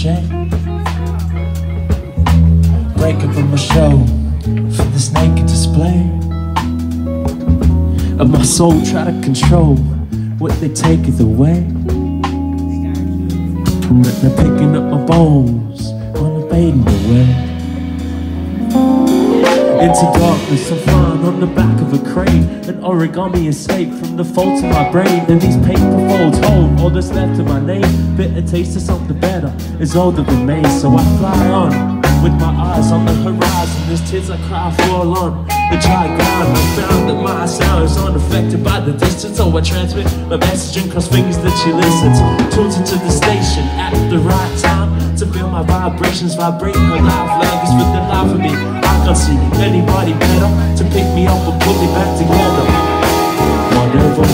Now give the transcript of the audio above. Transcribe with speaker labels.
Speaker 1: shame. Breaking from a show for this naked display of my soul. Try to control what they take it away. They're picking up my bones on a fading away. Into darkness, I'm flying on the back of a crane. An origami escape from the folds of my brain. And these paper folds hold all that's left of my name. Bitter taste of something better is all that remains. So I fly on with my eyes on the horizon. There's tears I cry fall on the dry ground. I found that my sound is unaffected by the distance. So I transmit my message and cross fingers that she listens. Tunes into the station at the right time to feel my vibrations vibrating her life language with the life of me. I can't see anybody better to pick me up and put me back together. Whatever,